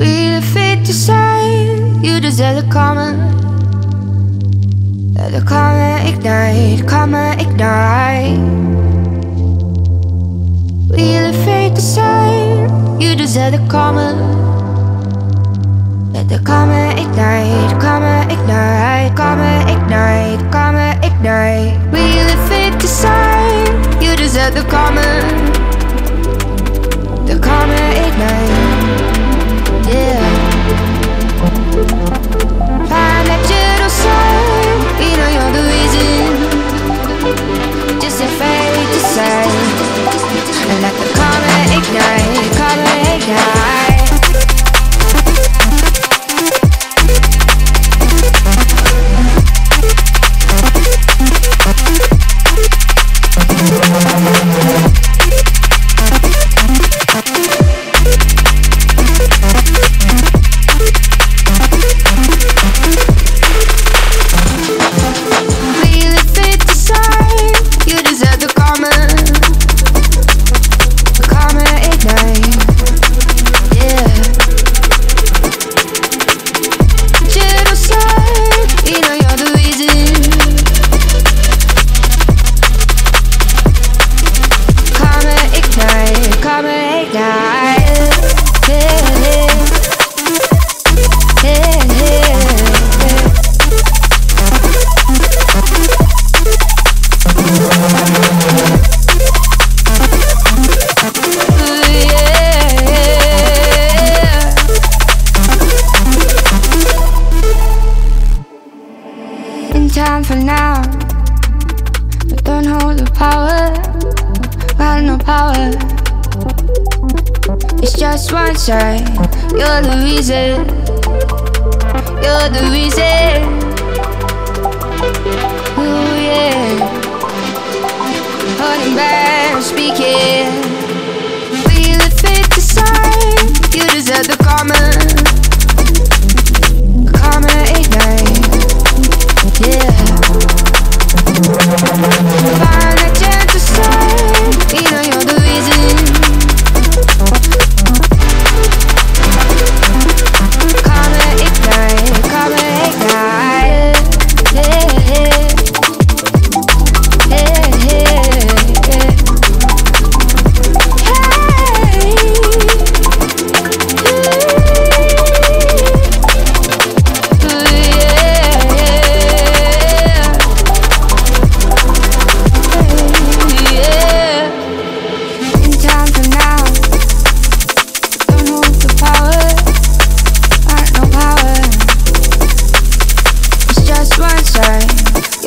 We a fate to you deserve the karma. Let The karma ignite, karma ignite. We a fate to you deserve the karma. Let the karma ignite, karma ignite, karma ignite, karma ignite. We a fate karma Time for now, but don't hold the power. Got no power. It's just one side. You're the reason. You're the reason. Ooh yeah. Holding back, speaking.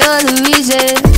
You're the reason.